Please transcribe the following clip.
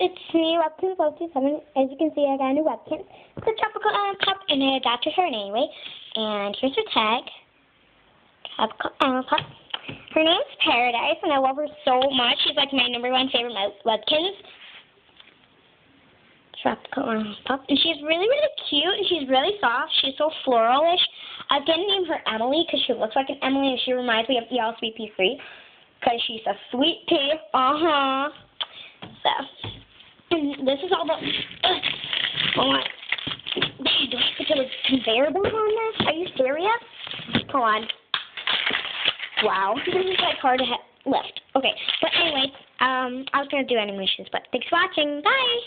it's me, Webkinz 1227. As you can see, I got a new webkinz. It's a tropical uh, island pup, and I adopted her anyway. And here's her tag. Tropical uh, island pup. Her name's Paradise, and I love her so much. She's like my number one favorite webkinz. Tropical uh, island pup. And she's really, really cute, and she's really soft. She's so floralish. I to name her Emily because she looks like an Emily, and she reminds me of EL Sweet Pea 3 because she's a sweet pea. Uh-huh. This is all the... Uh. Do I have to put a conveyor belt on this? Are you serious? Hold on. Wow. This is like hard to lift. Okay. But anyway, um, I was going to do animations, but thanks for watching. Bye!